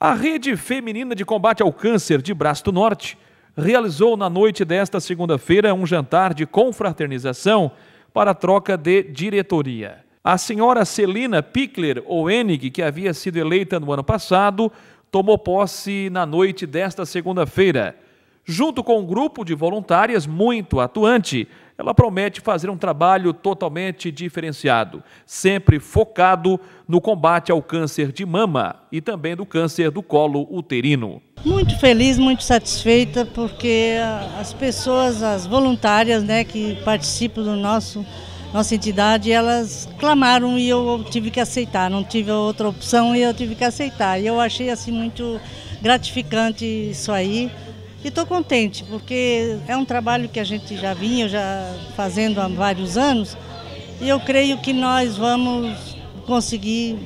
A Rede Feminina de Combate ao Câncer de Braço do Norte realizou na noite desta segunda-feira um jantar de confraternização para troca de diretoria. A senhora Celina Pickler Oenig, que havia sido eleita no ano passado, tomou posse na noite desta segunda-feira. Junto com um grupo de voluntárias muito atuante, ela promete fazer um trabalho totalmente diferenciado, sempre focado no combate ao câncer de mama e também do câncer do colo uterino. Muito feliz, muito satisfeita, porque as pessoas, as voluntárias né, que participam do nosso nossa entidade, elas clamaram e eu tive que aceitar, não tive outra opção e eu tive que aceitar. E eu achei assim muito gratificante isso aí. Estou contente, porque é um trabalho que a gente já vinha já fazendo há vários anos, e eu creio que nós vamos conseguir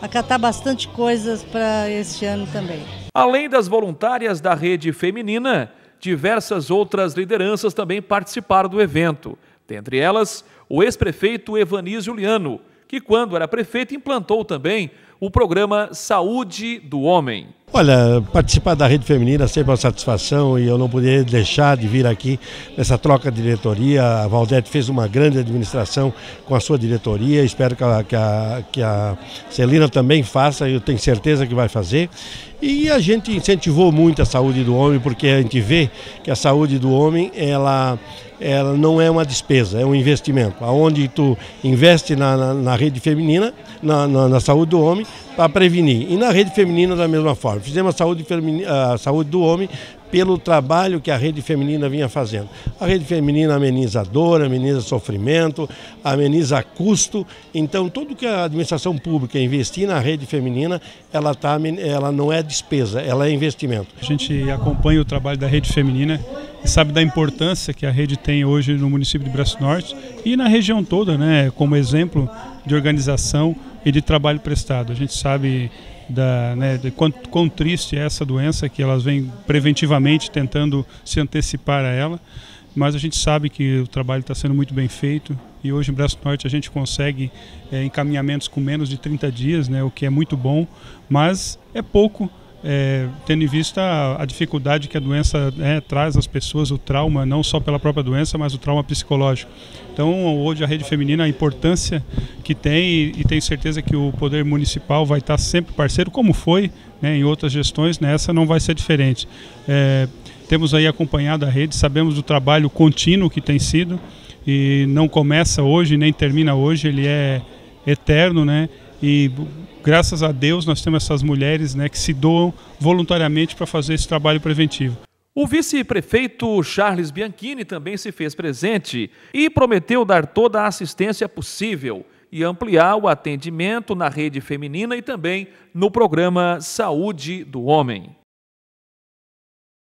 acatar bastante coisas para este ano também. Além das voluntárias da rede feminina, diversas outras lideranças também participaram do evento. Dentre elas, o ex-prefeito Evani Juliano, que quando era prefeito implantou também o programa Saúde do Homem. Olha, participar da rede feminina é sempre uma satisfação e eu não poderia deixar de vir aqui nessa troca de diretoria. A Valdete fez uma grande administração com a sua diretoria, espero que a, que a, que a Celina também faça, eu tenho certeza que vai fazer. E a gente incentivou muito a saúde do homem, porque a gente vê que a saúde do homem, ela, ela não é uma despesa, é um investimento. Onde tu investe na, na, na rede feminina, na, na, na saúde do homem, para prevenir. E na rede feminina da mesma forma. Fizemos a saúde, a saúde do homem pelo trabalho que a rede feminina vinha fazendo. A rede feminina ameniza dor, ameniza sofrimento, ameniza custo. Então, tudo que a administração pública investir na rede feminina, ela, tá, ela não é despesa, ela é investimento. A gente acompanha o trabalho da rede feminina e sabe da importância que a rede tem hoje no município de Braço Norte e na região toda, né, como exemplo de organização e de trabalho prestado. A gente sabe da, né, de quão, quão triste é essa doença, que elas vêm preventivamente tentando se antecipar a ela, mas a gente sabe que o trabalho está sendo muito bem feito e hoje em Braço Norte a gente consegue é, encaminhamentos com menos de 30 dias, né, o que é muito bom, mas é pouco é, tendo em vista a, a, dificuldade que a doença é, traz às pessoas, o trauma, não só pela própria doença, mas o trauma psicológico. Então, hoje a rede feminina, a importância que tem, e, e tenho certeza que o poder municipal vai estar sempre parceiro, como foi né, em outras gestões, nessa não vai ser diferente. É, temos aí acompanhado a rede, sabemos do trabalho contínuo que tem sido, e não começa hoje, nem termina hoje, ele é eterno, né? E graças a Deus nós temos essas mulheres né, que se doam voluntariamente para fazer esse trabalho preventivo. O vice-prefeito Charles Bianchini também se fez presente e prometeu dar toda a assistência possível e ampliar o atendimento na rede feminina e também no programa Saúde do Homem.